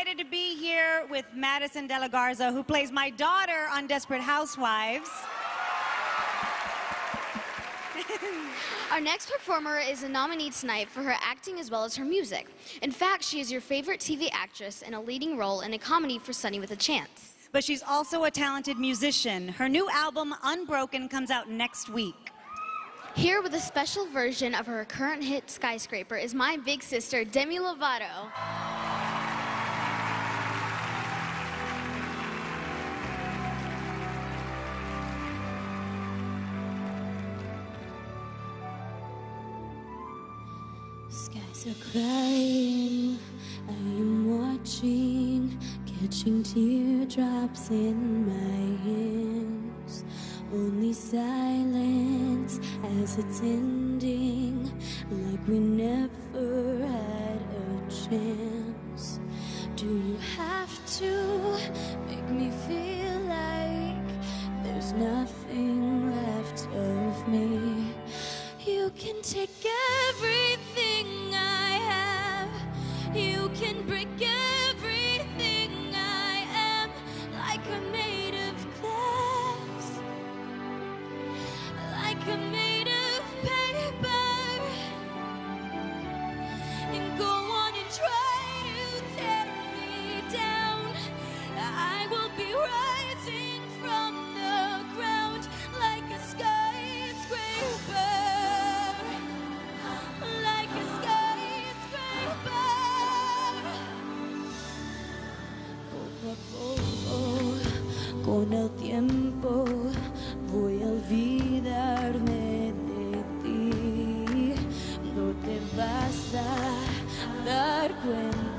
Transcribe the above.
excited to be here with Madison De La Garza, who plays my daughter on Desperate Housewives. Our next performer is a nominee tonight for her acting as well as her music. In fact, she is your favorite TV actress in a leading role in a comedy for Sonny with a Chance. But she's also a talented musician. Her new album, Unbroken, comes out next week. Here with a special version of her current hit Skyscraper is my big sister, Demi Lovato. Skies are crying, I am watching, catching teardrops in my hands. Only silence as it's ending, like we never had a chance. Do you have to make me feel like there's nothing can break everything Con el tiempo voy a olvidarme de ti. No te vas a dar cuenta.